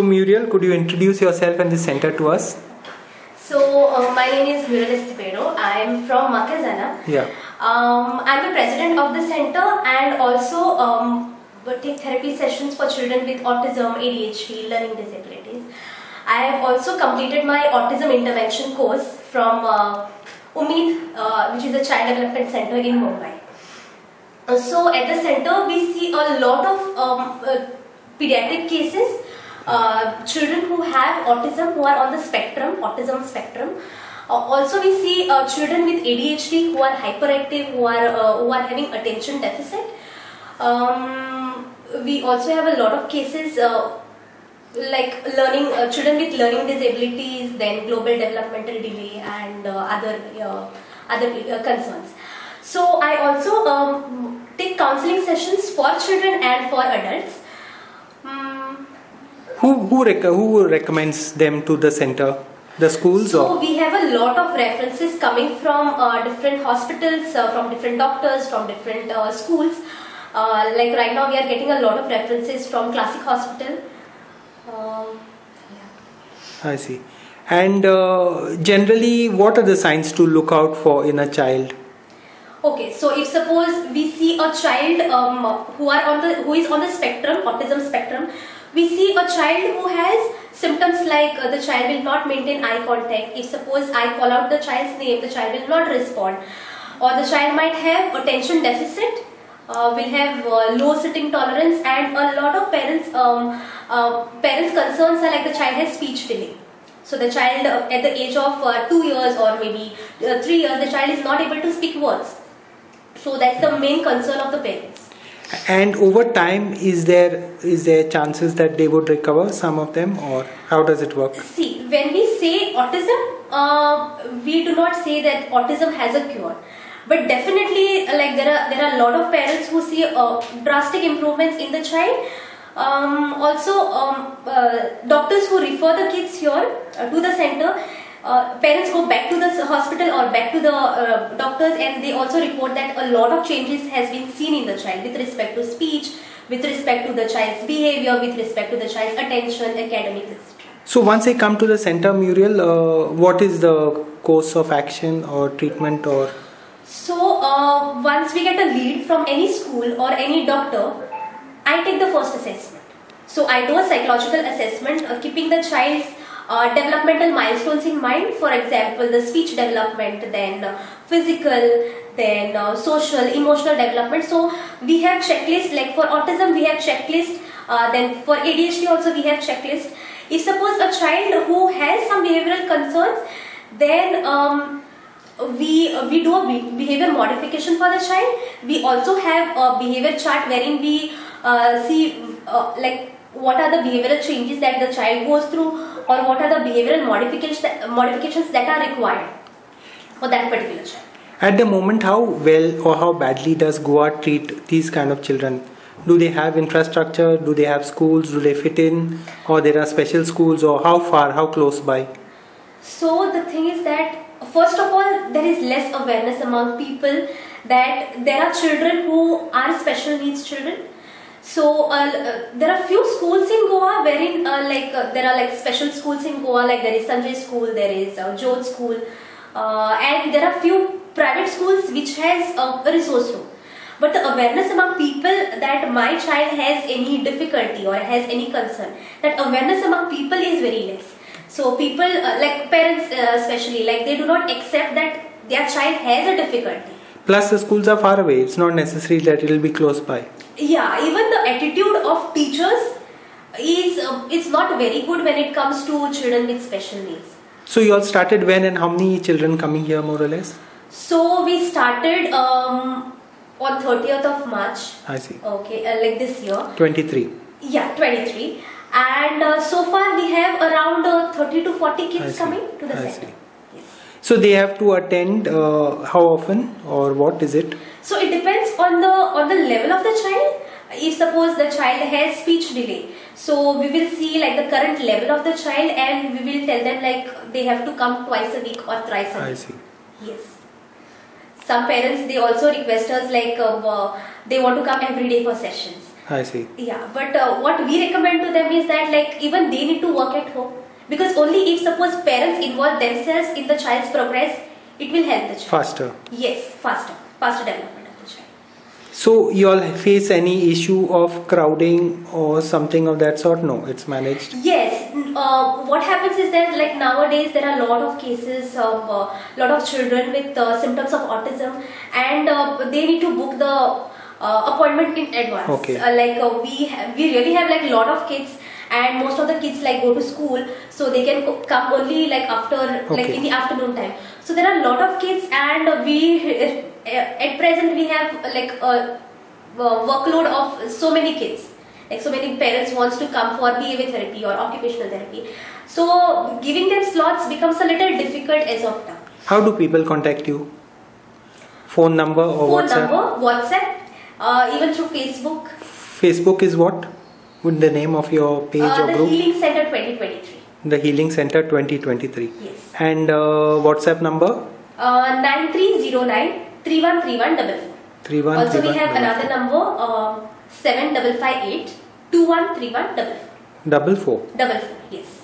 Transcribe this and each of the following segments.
So Muriel, could you introduce yourself and the center to us? So uh, my name is Muriel Estipero. I am from Macazana. Yeah. Um, I'm the president of the center and also um, take therapy sessions for children with autism, ADHD, learning disabilities. I have also completed my autism intervention course from uh, Ummeed, uh, which is a child development center in Mumbai. Uh, so at the center we see a lot of um, uh, pediatric cases uh, children who have autism who are on the spectrum, autism spectrum. Uh, also we see uh, children with ADHD who are hyperactive, who are, uh, who are having attention deficit. Um, we also have a lot of cases uh, like learning children with learning disabilities, then global developmental delay and other, other concerns. So I also um, take counseling sessions for children and for adults. Who who, rec- who recommends them to the center? The schools so or? we have a lot of references coming from uh, different hospitals, uh, from different doctors, from different uh, schools. Uh, like right now we are getting a lot of references from Classic Hospital. Yeah. I see. And uh, generally, what are the signs to look out for in a child? Okay, so if suppose we see a child um, who are on the who is on the spectrum, autism spectrum, we see a child who has symptoms like uh, the child will not maintain eye contact. If suppose I call out the child's name, the child will not respond. Or the child might have attention deficit, uh, will have uh, low sitting tolerance and a lot of parents um, uh, parents concerns are like the child has speech delay. So the child uh, at the age of uh, 2 years or maybe 3 years, the child is not able to speak words. So that's the main concern of the parents and over time is there is there chances that they would recover some of them or how does it work? See when we say autism uh, we do not say that autism has a cure. But definitely like there are there are a lot of parents who see uh, drastic improvements in the child. Um, also um, uh, doctors who refer the kids here uh, to the center uh, parents go back to the hospital or back to the uh, doctors and they also report that a lot of changes has been seen in the child with respect to speech, with respect to the child's behavior, with respect to the child's attention, academics, etc. So once they come to the center, Muriel, uh, what is the course of action or treatment or? So uh, once we get a lead from any school or any doctor, I take the first assessment. So I do a psychological assessment, uh, keeping the child's uh, developmental milestones in mind. For example, the speech development, then uh, physical, then uh, social, emotional development. So we have checklist like for autism we have checklist. Uh, then for ADHD also we have checklist. If suppose a child who has some behavioral concerns, then um, we uh, we do a behavior modification for the child. We also have a behavior chart wherein we uh, see like what are the behavioral changes that the child goes through or what are the behavioral modifications that, modifications that are required for that particular child. At the moment, how well or how badly does Goa treat these kind of children? Do they have infrastructure? Do they have schools? Do they fit in? Or there are special schools? Or how far? How close by? So the thing is that first of all, there is less awareness among people that there are children who are special needs children so uh, uh, there are few schools in Goa wherein uh, like uh, there are like special schools in Goa like there is Sanjay school, there is uh, Jodh school uh, and there are few private schools which has a resource room. But the awareness among people that my child has any difficulty or has any concern, that awareness among people is very less. So people like parents especially like they do not accept that their child has a difficulty. Plus the schools are far away. It's not necessary that it will be close by. Yeah even the attitude of teachers is uh, it's not very good when it comes to children with special needs. So you all started when and how many children coming here more or less? So we started um, on 30th of march. I see. Okay uh, like this year. 23 yeah 23 and uh, so far we have around uh, 30 to 40 kids coming to the I center yes. So they have to attend uh, how often or what is it so it depends on the on the level of the child. If suppose the child has speech delay, so we will see like the current level of the child and we will tell them like they have to come twice a week or thrice a week. I see. Yes. Some parents they also request us like uh, they want to come every day for sessions. I see. Yeah, but uh, what we recommend to them is that like even they need to work at home because only if suppose parents involve themselves in the child's progress, it will help the child. Faster. Yes, faster, faster development of the child. So you all face any issue of crowding or something of that sort? No, it's managed. Yes, uh, what happens is that like nowadays there are a lot of cases of a uh, lot of children with uh, symptoms of autism, and uh, they need to book the uh, appointment in advance. Okay. Uh, like uh, we ha- we really have like a lot of kids. And most of the kids like go to school, so they can co- come only like after like in the afternoon time. So there are a lot of kids, and we uh, at present we have like a, workload of so many kids like so many parents wants to come for behavior therapy or occupational therapy so giving them slots becomes a little difficult as of now How do people contact you? Phone number or phone WhatsApp? number whatsapp uh, even through facebook Facebook is what? With the name of your page uh, or the group? healing center 2023 The Healing Center 2023. yes And uh, WhatsApp number? uh, 9309 3131 31 also we have another number uh, 7558 2131 Double four. double four yes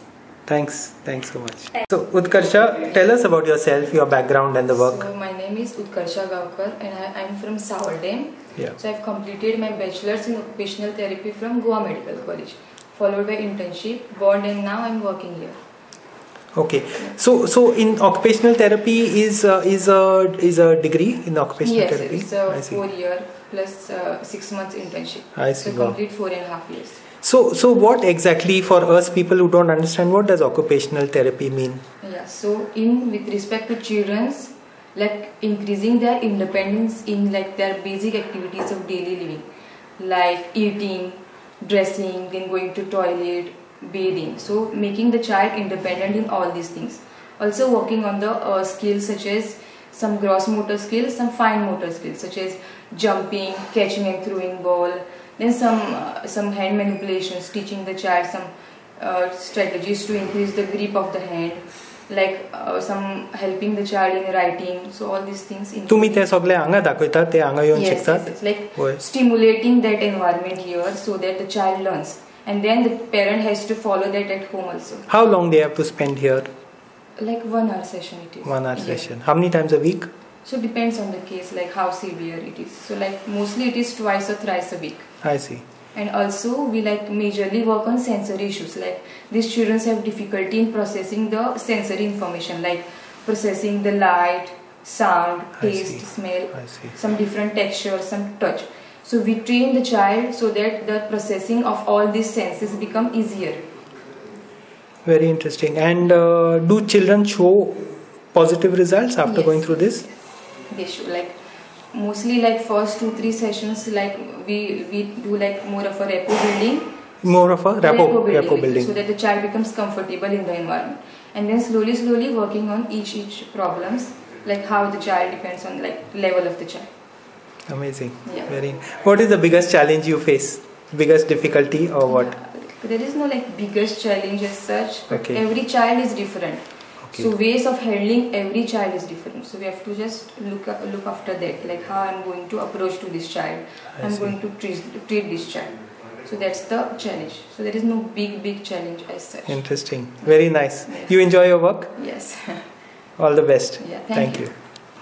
Thanks. Thanks so much. So, Utkarsha, tell us about yourself, your background and the work. So my name is Utkarsha Gavkar and I am from Savardem. Yeah. So I've completed my bachelor's in occupational therapy from Goa Medical College, followed by internship, bond and now I'm working here. Okay. So, so in occupational therapy is uh, is a is a degree in occupational yes, therapy. it's a four year plus uh, six months internship. I see, So complete four and a half years. So, so what exactly for us people who don't understand what does occupational therapy mean? Yeah. So in with respect to children's, like increasing their independence in like their basic activities of daily living, like eating, dressing, then going to toilet, bathing. So making the child independent in all these things. Also working on the uh, skills such as some gross motor skills, some fine motor skills such as jumping, catching and throwing ball. Then some uh, some hand manipulations, teaching the child some uh, strategies to increase the grip of the hand, like uh, some helping the child in writing. So all these things. तुम्ही including- ते सगळे हांगा दाखयतात ते हांगा येवन yes, yes, शिकतात yes, like होय stimulating that environment here so that the child learns and then the parent has to follow that at home also How long they have to spend here? like one hour session it is One hour Yeah. session. How many times a week? So depends on the case like how severe it is. So like mostly it is twice or thrice a week. I see. and also we like majorly work on sensory issues. Like these children have difficulty in processing the sensory information like processing the light sound taste smell some different texture some touch. So we train the child so that the processing of all these senses become easier. Very interesting. And uh, do children show positive results after Yes, going through this? They should like mostly like first two three sessions like we we do like more of a rapport building More of a rapport, building, rapport building. so that the child becomes comfortable in the environment and then slowly slowly working on each each problems like how the child depends on like level of the child Amazing. Yeah. Very. What is the biggest challenge you face? Biggest difficulty or what? There is no like biggest challenge as such Okay. every child is different Okay. so ways of handling every child is different so we have to just look up, look after that like how i'm going to approach to this child I i'm going to treat, treat this child so that's the challenge so there is no big big challenge as such Interesting. Very nice. Yeah. You enjoy your work? yes All the best. Yeah, thank you.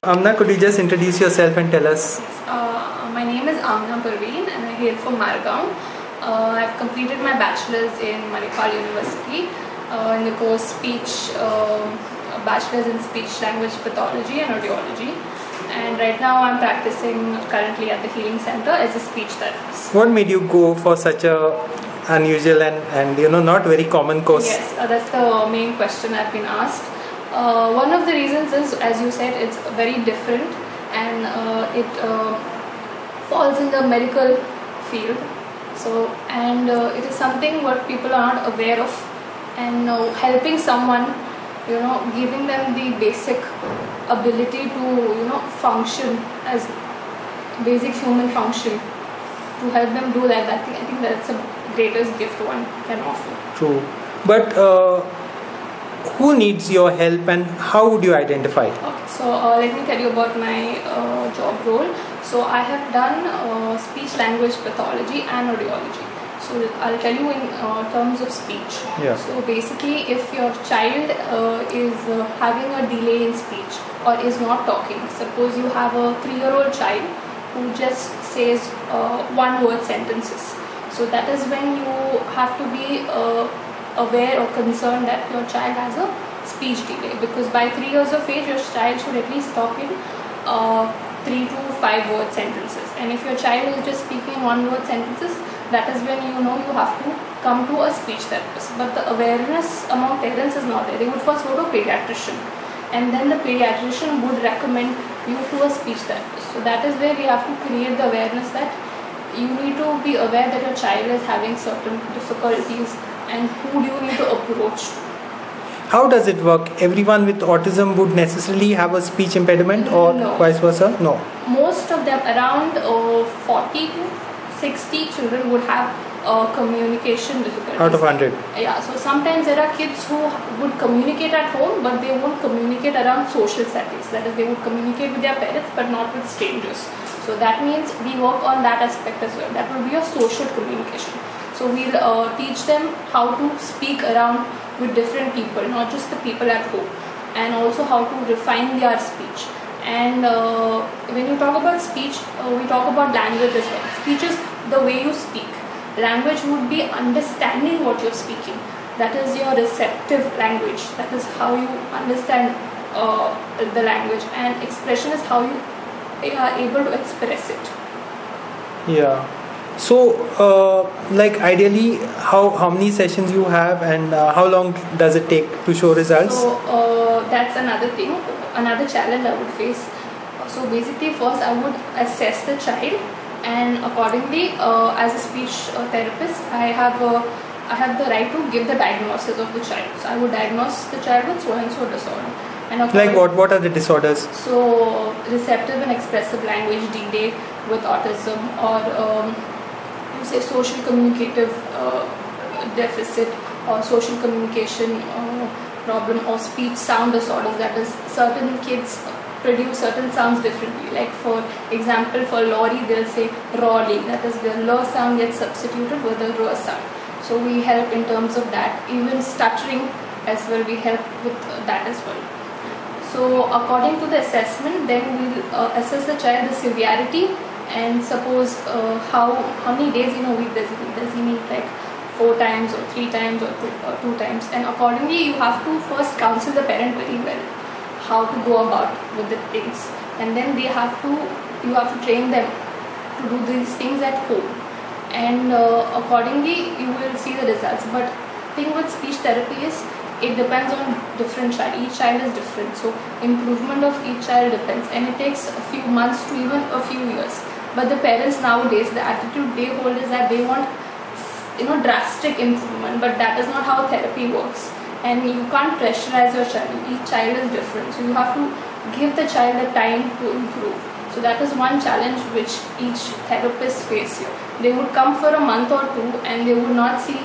Aamna, could you just introduce yourself and tell us? Uh, my name is Aamna Parveen and I hail from Margao. Uh, I've completed my bachelor's in Manipal University in the course speech, um bachelor's in speech language pathology and audiology. And right now I'm practicing currently at the Healing Center as a speech therapist. What made you go for such a unusual and, and you know not very common course? Yes, uh, that's the main question I've been asked. Uh, one of the reasons is, as you said, it's very different and uh, it uh, falls in the medical field. So, and uh, it is something what people are not aware of, and uh, helping someone, you know, giving them the basic ability to, you know, function as basic human function to help them do that. I think, I think that's the greatest gift one can offer. True. But uh, who needs your help and how would you identify? Okay, so uh, let me tell you about my uh, job role. So I have done uh, speech language pathology and audiology. So I'll tell you in uh, terms of speech. Yeah. So basically, if your child uh, is uh, having a delay in speech or is not talking, suppose you have a three-year-old child who just says uh, one-word sentences. So that is when you have to be uh, aware or concerned that your child has a speech delay because by three years of age, your child should at least talk in uh, three to five word sentences. And if your child is just speaking one word sentences, that is when you know you have to come to a speech therapist. But the awareness among parents is not there. They would first go to a pediatrician and then the pediatrician would recommend you to a speech therapist. So that is where we have to create the awareness that you need to be aware that your child is having certain difficulties and who do you need to approach How does it work? Everyone with autism would necessarily have a speech impediment or No. vice versa? No. most of them around uh, 40 to 60 children would have uh, communication difficulties. Out of 100. yeah so sometimes there are kids who would communicate at home but they won't communicate around social settings. That is they would communicate with their parents but not with strangers. So that means we work on that aspect as well. That will be a social communication. So we'll uh, teach them how to speak around with different people not just the people at home and also how to refine their speech and uh, when you talk about speech uh, we talk about language as well. Speech is the way you speak. Language would be understanding what you're speaking. That is your receptive language. That is how you understand uh, the language. And expression is how you are able to express it. Yeah. So, uh, like ideally, how how many sessions you have, and uh, how long does it take to show results? So uh, that's another thing, another challenge I would face. So basically, first I would assess the child, and accordingly, uh, as a speech uh, therapist, I have uh, I have the right to give the diagnosis of the child. So I would diagnose the child with so and so disorder. And like what? What are the disorders? So receptive and expressive language delay with autism, or um, you say social communicative uh, deficit, or social communication uh, problem, or speech sound disorders. That is, certain kids produce certain sounds differently. Like for example, for lorry, they'll say rolly. That is, the l sound gets substituted with the r sound. So we help in terms of that. Even stuttering as well, we help with that as well. So according to the assessment, then we'll uh, assess the child the severity and suppose uh, how how many days in a week does he? Does he need like four times or three times or two, or two times? And accordingly, you have to first counsel the parent very well how to go about with the things, and then they have to you have to train them to do these things at home, and uh, accordingly you will see the results. But thing with speech therapy is it depends on different child. Each child is different. So improvement of each child depends. And it takes a few months to even a few years. But the parents nowadays the attitude they hold is that they want you know drastic improvement but that is not how therapy works. And you can't pressurize your child. Each child is different. So you have to give the child the time to improve. So that is one challenge which each therapist face here. They would come for a month or two and they would not see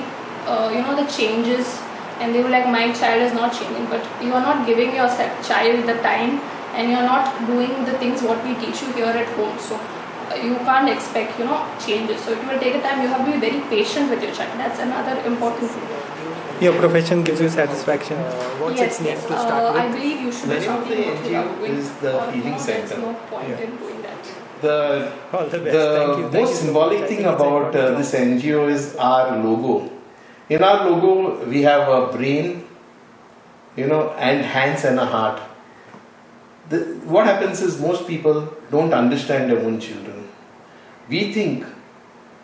uh, you know the changes. And they were like my child is not changing but you are not giving your child the time and you're not doing the things what we teach you here at home. So you can't expect you know changes so it will take a time you have to be very patient with your child that's another important thing Your profession gives you satisfaction. What's yes, its name yes. to Uh, start I believe you should The do name of the what you NGO is the Healing no, Center. There's no point Yeah. in doing that. The All the best. the Thank you. Thank you most so symbolic much. Thing about uh, this NGO is our logo. In our logo, we have a brain, you know, and hands and a heart. The, what happens is most people don't understand their own children. We think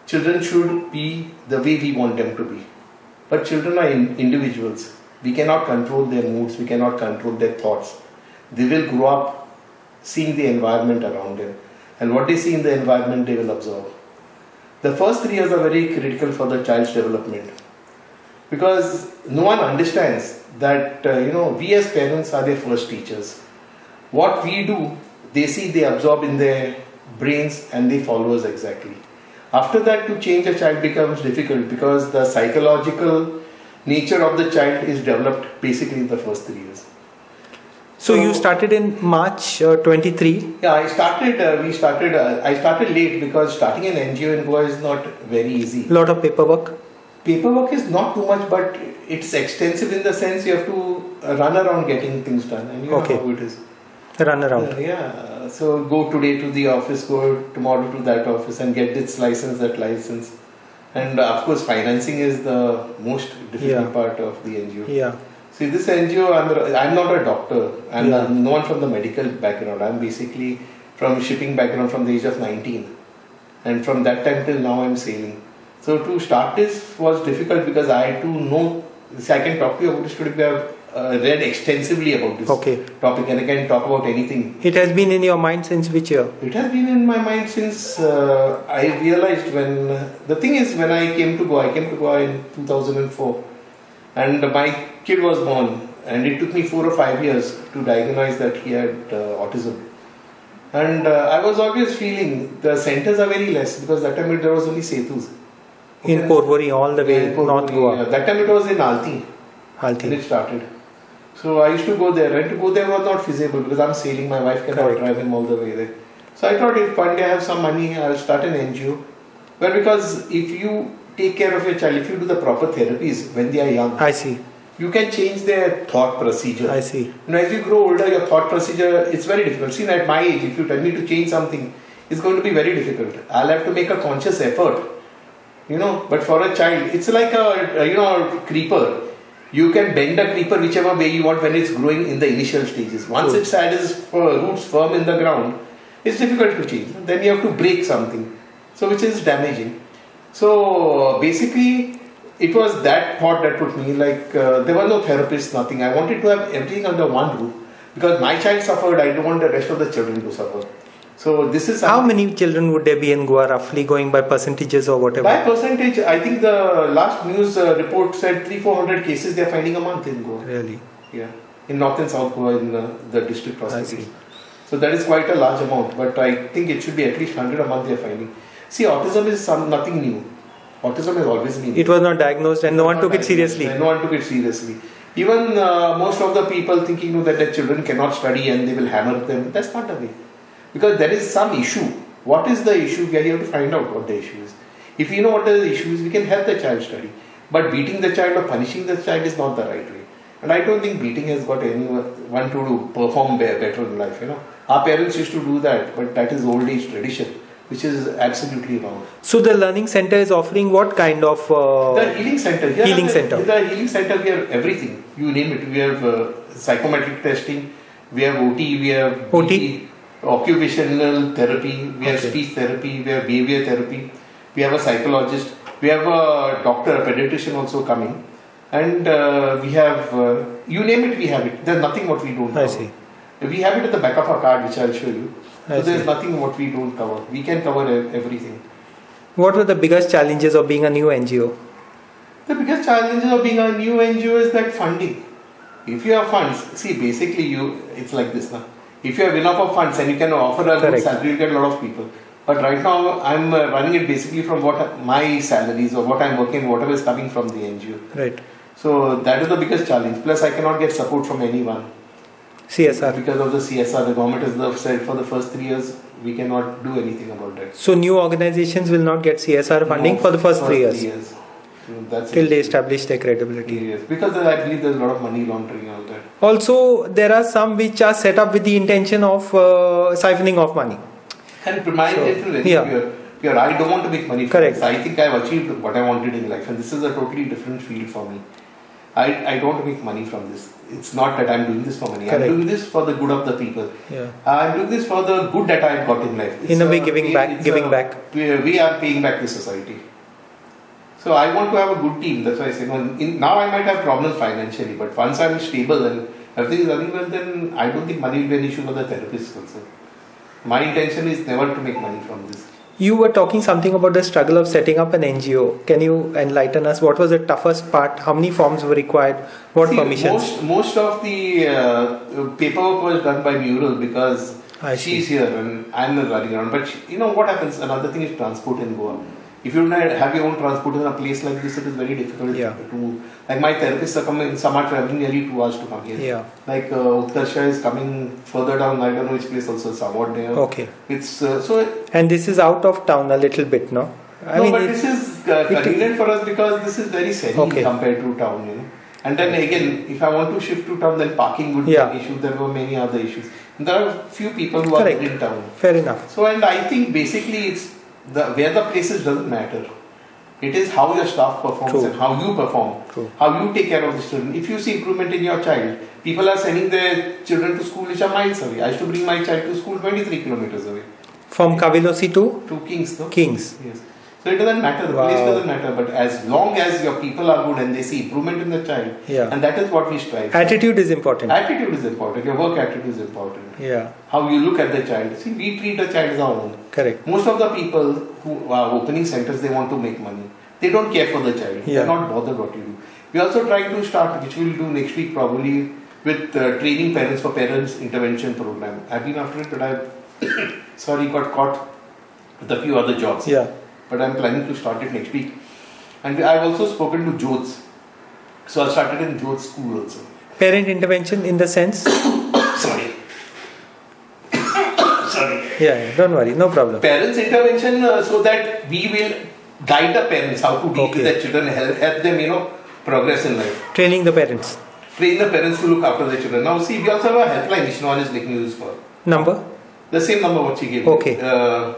children should be the way we want them to be, but children are in, individuals. We cannot control their moods. We cannot control their thoughts. They will grow up seeing the environment around them, and what they see in the environment, they will absorb. The first three years are very critical for the child's development because no one understands that uh, you know we as parents are their first teachers. What we do, they see, they absorb in their brains, and they follow us exactly. After that, to change a child becomes difficult because the psychological nature of the child is developed basically in the first three years. So you started in March uh, 23. Yeah, I started. Uh, we started. Uh, I started late because starting an NGO in Goa is not very easy. Lot of paperwork. Paperwork is not too much, but it's extensive in the sense you have to run around getting things done, and you know how it is. Run around. Uh, yeah. So go today to the office, go tomorrow to that office, and get this license, that license, and of course financing is the most difficult Yeah. part of the NGO. Yeah. See, this NGO, I'm, I'm not a doctor. I'm Yeah. no one from the medical background. I'm basically from shipping background from the age of 19. And from that time till now, I'm sailing. So to start this was difficult because I had to know. See, I can talk to you about this today uh, read extensively about this Okay. topic and I can talk about anything. It has been in your mind since which year? It has been in my mind since uh, I realized when the thing is when I came to Goa, I came to Goa in 2004, and my kid was born, and it took me four or five years to diagnose that he had uh, autism. And uh, I was always feeling the centers are very less because that time it, there was only Sethu's. In Okay. Porvorim, all the way Yeah, in Port North Goa. yeah. That time it was in Alto when it started. So I used to go there, and to go there was not feasible because I'm sailing. My wife cannot Correct. drive him all the way there. So I thought if one day I have some money, I'll start an NGO. Well, because if you take care of your child, if you do the proper therapies when they are young, I see. you can change their thought procedure. I see. You know, as you grow older, your thought procedure it's very difficult. See, at my age, if you tell me to change something, it's going to be very difficult. I'll have to make a conscious effort. You know, but for a child, it's like a, a, you know a creeper. You can bend a creeper whichever way you want when it's growing in the initial stages. Once its had its roots firm in the ground, it's difficult to change. Then you have to break something, so which is damaging. So basically, it was that thought that put me like uh, there were no therapists, nothing. I wanted to have everything under one roof because my child suffered. I don't want the rest of the children to suffer. So this is How many children would there be in Goa roughly going by percentages or whatever? by percentage, I think the last news uh, report said three four hundred cases they are finding a month in Goa. Really? Yeah, in North and South Goa in uh, the district hospitals. So that is quite a large amount, but I think it should be at least hundred a month they are finding. See, autism is some nothing new. Autism has always been. It was not diagnosed and no one took it seriously. No one took it seriously. Even uh, most of the people thinking you know, that their children cannot study and they will hammer them. That's not the way. Because there is some issue. What is the issue? We have to find out what the issue is. If we know what the issue is, we can help the child study. But beating the child or punishing the child is not the right way. And I don't think beating has got anyone to do perform better in life. You know, our parents used to do that, but that is old age tradition, which is absolutely wrong. So the learning center is offering what kind of The uh, healing center. Here Healing the, center. The healing center, we have everything. You name it. We have uh, psychometric testing. We have OT. We have OT? PT, occupational therapy. We have Okay. speech therapy. We have behavior therapy. We have a psychologist. We have a doctor, a pediatrician also coming. And uh, we have, uh, you name it, we have it. There's nothing what we don't Cover. I see. We have it at the back of our card, which I'll show you. I So there's nothing what we don't cover. We can cover everything. What were the biggest challenges of being a new NGO? The biggest challenges of being a new NGO is that funding. If you have funds, see, basically, you it's like this now. If you have enough of funds and you can offer a good salary, you get a lot of people. But right now, I'm uh, running it basically from what my salaries or what I'm working, whatever is coming from the NGO. Right. So that is the biggest challenge. Plus, I cannot get support from anyone CSR. because of the CSR. The government has said for the first three years we cannot do anything about that. So new organizations will not get CSR funding No, for the first three years So that's till they establish their credibility. Yes, because I believe there's a lot of money laundering out there. Also, there are some which are set up with the intention of uh, siphoning off money. And my So, intention is very yeah. pure. Pure. I don't want to make money from Correct. this. I think I've achieved what I wanted in life, and this is a totally different field for me. I, I don't make money from this. It's not that I'm doing this for money. Correct. I'm doing this for the good of the people. Yeah. I'm doing this for the good that I've got in life. In a way, giving back- giving a- back. We are paying back the society. So I want to have a good team. That's why I say in, now I might have problems financially, but once I'm stable and everything is running well, then I don't think money will be an issue for the therapist also. My intention is never to make money from this. You were talking something about the struggle of setting up an NGO. Can you enlighten us? What was the toughest part? How many forms were required? What See, permissions? Most, most of the uh, paperwork was done by Muriel because I she's here and I'm running around. But she, you know what happens? Another thing is transport in Goa. If you don't have your own transport in a place like this, it is very difficult Yeah. to. Like my therapists are coming, some are traveling nearly two hours to come here. Yeah. Like uh, Utkarsha is coming further down. I don't know which place also somewhat there. Okay. It's uh, so. And this is out of town a little bit, no? I no, mean, but it- this is uh, it- convenient for us because this is very serene Okay. compared to town, you know. And then again, if I want to shift to town, then parking would Yeah. be an issue. There were many other issues. And there are few people who Correct. are in town. fair enough. So, and I think basically it's the where the places doesn't matter. It is how your staff performs True. and how you perform, True. how you take care of the student. If you see improvement in your child, people are sending their children to school which are miles away. I used to bring my child to school 23 kilometers away From Cavelossim to to Kings. No? Kings. Yes. So it doesn't matter. The place doesn't matter. But as long as your people are good and they see improvement in the child, Yeah. and that is what we strive. for. Attitude is important. Attitude is important. Your work attitude is important. Yeah, How you look at the child. See, we treat the child as our own. correct. Most of the people who are opening centers, they want to make money. They don't care for the child. Yeah. They're not bothered what you do. We also try to start, which we'll do next week probably, with uh, training parents for parents intervention program. I've been after it, but I've sorry got caught with a few other jobs. Yeah, But I'm planning to start it next week. And I've also spoken to Jyots. So I started in Jyots school also. parent intervention in the sense. Sorry. sorry. Yeah, yeah, don't worry, no problem. parents intervention uh, so that we will guide the parents how to deal Okay. with their children help, help them you know progress in life Training the parents. train the parents to look after their children now see we also have a helpline which no one is making use for Number. the same number what she gave me. Okay. uh,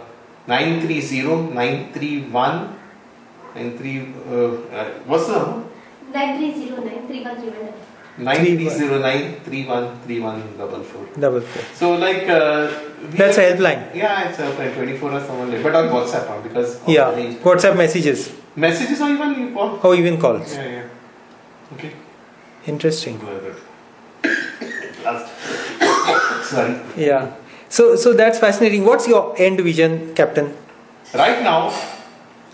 930 931 93 uh, uh, what's the number 9309 3131. 9309 313144 Double four. so like uh, That's a have- helpline. yeah it's a helpline 24 or someone like, but on whatsapp huh, because of Yeah, the WhatsApp messages. messages or even you call Oh, even calls. Yeah, yeah. Okay. Interesting. Last. Sorry. Yeah. So, so that's fascinating. What's your end vision, Captain? Right now,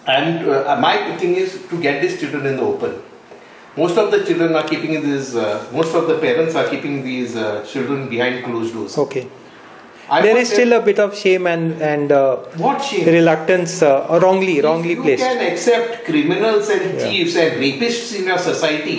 and uh, my thing is to get these children in the open. Most of the children are keeping these. Uh, most of the parents are keeping these uh, children behind closed doors. Okay. I there is still a bit of shame and and uh, what shame? reluctance, uh, wrongly, wrongly if you placed. can accept criminals and Yeah. thieves and rapists in your society,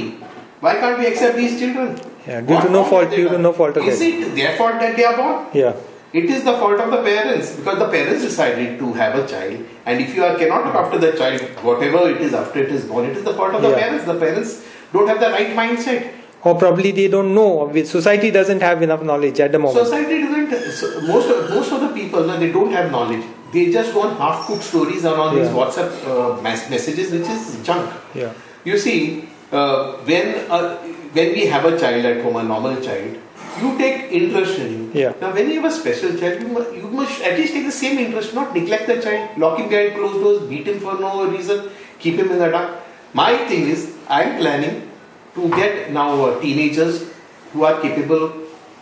why can't we accept these children? Yeah, due What to no fault due to no fault of Is it their fault that they are born? Yeah. It is the fault of the parents because the parents decided to have a child, and if you are, cannot look after the child, whatever it is after it is born, it is the fault of the parents. The parents don't have the right mindset. Or probably they don't know. Society doesn't have enough knowledge at the moment. Society doesn't. so most of, most of the people, they don't have knowledge. They just want half-cooked stories and on these Yeah. WhatsApp uh, mes- messages, which is junk. Yeah. You see, uh, when uh, when we have a child at home, a normal child, you take interest in him. Yeah. Now, when you have a special child, you must, you must at least take the same interest, not neglect the child, lock him behind closed doors, beat him for no reason, keep him in the dark. My thing is, I'm planning to get now uh, teenagers who are capable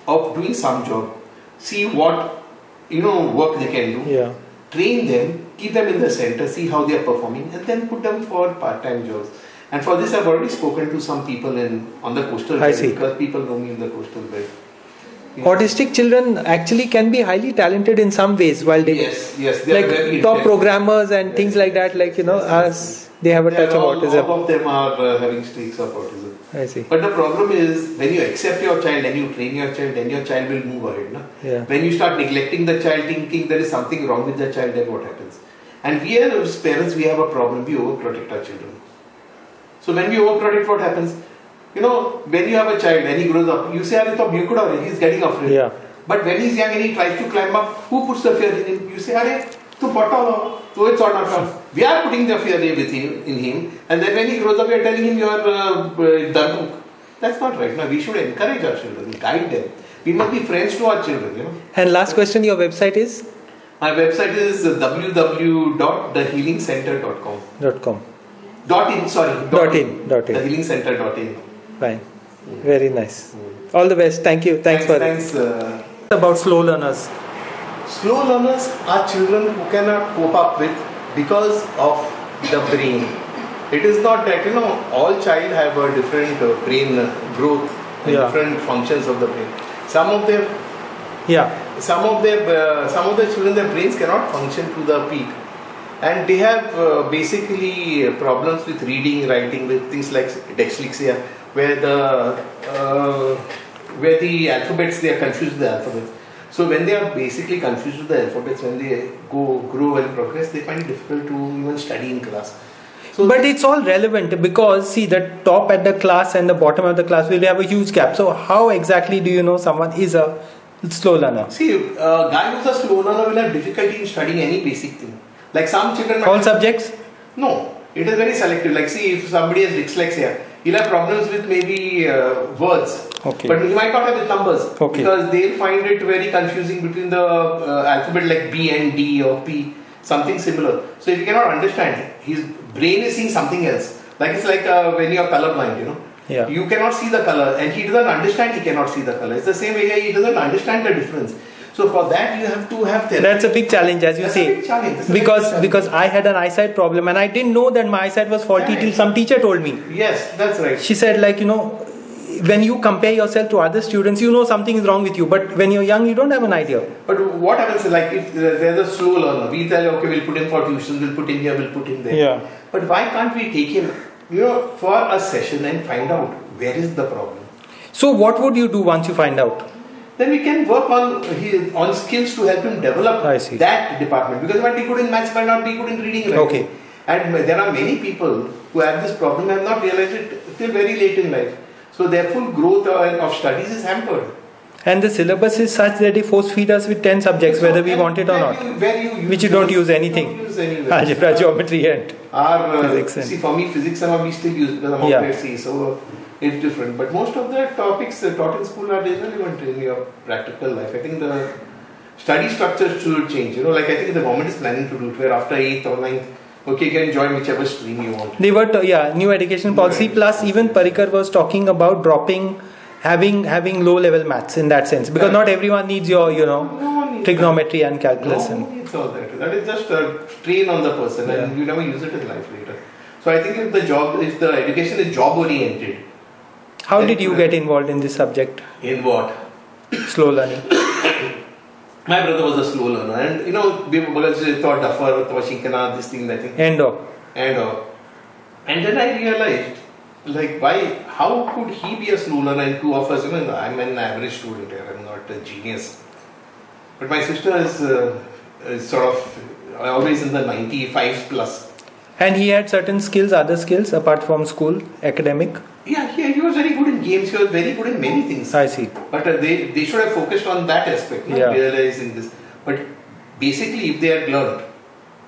of doing some job, see what you know work they can do, Yeah. train them, keep them in the center, see how they are performing, and then put them for part-time jobs. And for this, I've already spoken to some people in on the coastal I belt see. because people know me in the coastal belt. Yeah. Autistic children actually can be highly talented in some ways while they Yes, yes, they are very like top programmers and things like that. Like you know, as they have a They touch of all, autism. all of them are uh, having streaks of autism. I see. But the problem is when you accept your child and you train your child, then your child will move ahead. No? Yeah. When you start neglecting the child, thinking there is something wrong with the child, then what happens? And we as parents, we have a problem. We overprotect our children. So when we overprotect, what happens? You know, when you have a child and he grows up, you say, "Are to you could he's getting afraid." Yeah. But when he's young and he tries to climb up, who puts the fear in him? You say, "Are patalo." So it's not our We are putting the fear with him in him, and then when he grows up, we are telling him you are uh, uh. That's not right. Now we should encourage our children, guide them. We must be friends to our children. You know. And last question, your website is My website is www.thehealingcenter.com. dot com. Dot in, sorry. Dot in, dot in. Thehealingcenter.in. Fine. Very nice. All the best. Thank you. Thanks, for thanks. Uh, about slow learners. Slow learners are children who cannot cope up with because of the brain. It is not that you know all child have a different uh, brain uh, growth, Yeah. different functions of the brain. Some of them, Yeah. some of their, uh, some of the children, their brains cannot function to the peak, and they have uh, basically uh, problems with reading, writing, with things like dyslexia, where the uh, where the alphabets they are confused with the alphabets. So when they are basically confused with the alphabets, when they go grow and progress, they find it difficult to even study in class. So But it's all relevant because see the top at the class and the bottom of the class will have a huge gap. So how exactly do you know someone is a slow learner? see, a guy who's a slow learner will have difficulty in studying any basic thing. Like some children. All subjects? No, it is very selective. Like, see, if somebody has dyslexia, he'll have problems with maybe uh, words. Okay. But he might not have with numbers. Okay. Because they'll find it very confusing between the uh, alphabet like B and D or P, something similar. So if he cannot understand, his brain is seeing something else. Like it's like uh, when you are colorblind, you know. Yeah. You cannot see the color, and he doesn't understand. He cannot see the color. It's the same way he doesn't understand the difference. So for that, you have to have therapy. That's a big challenge, as you That's a say. big challenge. That's a big Because challenge. because I had an eyesight problem and I didn't know that my eyesight was faulty till some teacher told me. Yes, that's right. She said like you know when you compare yourself to other students you know something is wrong with you but when you're young you don't have an idea But what happens is like if there's a slow learner, we tell you okay, we'll put him for tuition, we'll put him here, we'll put him there. Yeah. But why can't we take him, you know, for a session and find out where is the problem? so what would you do once you find out Then we can work on his, on skills to help him develop I see. that department because he might be good in maths, might not be good in reading. Okay. And there are many people who have this problem and have not realized it till very late in life. So their full growth uh, of studies is hampered. and the syllabus is such that it force feed us with 10 subjects whether we want it or not you- you Which you don't use anything. Don't use algebra geometry and uh, Physics and- see for me physics and all we still use because I'm Yeah. sea, so it's different. But most of the topics taught in school are irrelevant in your practical life. I think the study structure should change. You know, like I think the government is planning to do it, where after eighth or ninth, okay, you can join whichever stream you want. they were t- yeah new education policy plus even Parrikar was talking about dropping having having low level maths in that sense because not everyone needs your you know No trigonometry and calculus No and needs all that. That is just a strain on the person, and you never use it in life later. So I think if the job, if the education is job oriented, how did you get involved in this subject in what? slow learning My brother was a slow learner, and you know, they thought Duffer, thought Shinkana, this thing, that thing, end of and uh, and then I realized, like, why? How could he be a slow learner? And two of us, you know, I'm an average student here. I'm not a genius, but my sister is, uh, is sort of always in the 95 plus. and he had certain skills other skills apart from school academic Yeah, he, he was in games. He was very good in many things. i see But uh, they, they should have focused on that aspect, not Yeah. realizing this. But basically, if they had learned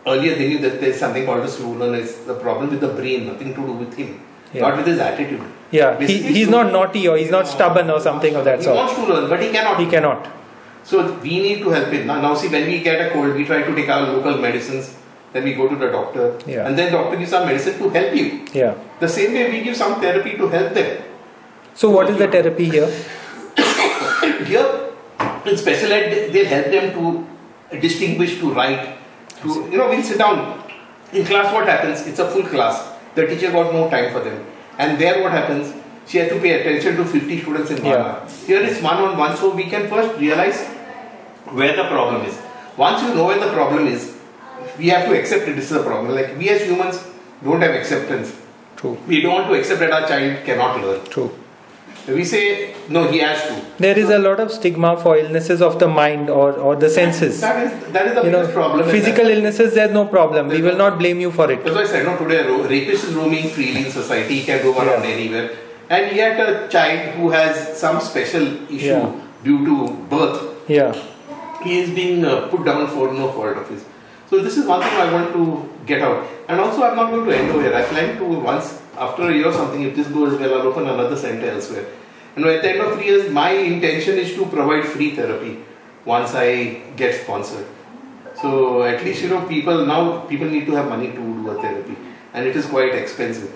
earlier, they knew that there's something called a slow learner. It's the problem with the brain, nothing to do with him, Yeah. not with his attitude. yeah he, he's not naughty or he's not stubborn or something of that He sort He wants to learn, but he cannot. he cannot So we need to help him. Now, now see, when we get a cold, we try to take our local medicines. Then we go to the doctor, Yeah. and then the doctor gives some medicine to help you. yeah The same way we give some therapy to help them. So what is the therapy here Here, in special ed, they'll help them to distinguish, to write, to, you know, we'll sit down. In class, what happens? It's a full class. The teacher got no time for them. And there, what happens? She has to pay attention to 50 students in one Yeah. hour. Here it's one on one, so we can first realize where the problem is. Once you know where the problem is, we have to accept it. This is a problem. Like we as humans don't have acceptance. true We don't want to accept that our child cannot learn. true We say, no, he has to. there is a lot of stigma for illnesses of the mind or, or the senses That is that is the you know problem. physical illnesses there's no problem we will not blame you for it That's why I said, no, today a rapist is roaming freely in society. He can go around Yeah. anywhere. And yet a child who has some special issue Yeah. due to birth, yeah he is being uh, put down for no fault of his. So this is one thing I want to get out. And also I'm not going to end over here. I plan to once, after a year or something, if this goes well, I'll open another center elsewhere. And at the end of three years, my intention is to provide free therapy once I get sponsored. So at least you know people now people need to have money to do a therapy, and it is quite expensive.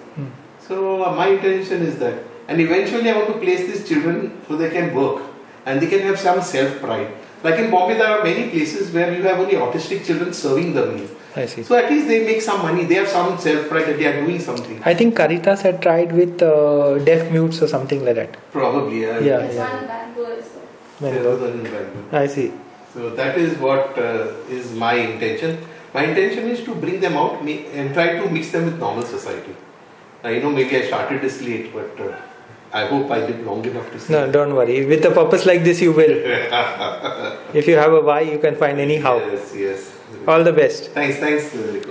So uh, my intention is that, and eventually I want to place these children so they can work and they can have some self pride. Like in Bombay, there are many places where you have only autistic children serving the meal. I see So at least they make some money. They have some self pride that they are doing something. i think caritas had tried with uh, deaf mutes or something like that Probably. Uh, Yeah. There's one Bangalore as well. There was one in Bangalore. i see So that is what uh, is my intention. My intention is to bring them out and try to mix them with normal society. I know maybe I started this late, but uh, I hope I live long enough to see. No, don't worry. With a purpose like this, you will. if you have a why, you can find any how. Yes, yes. All the best. Thanks, thanks.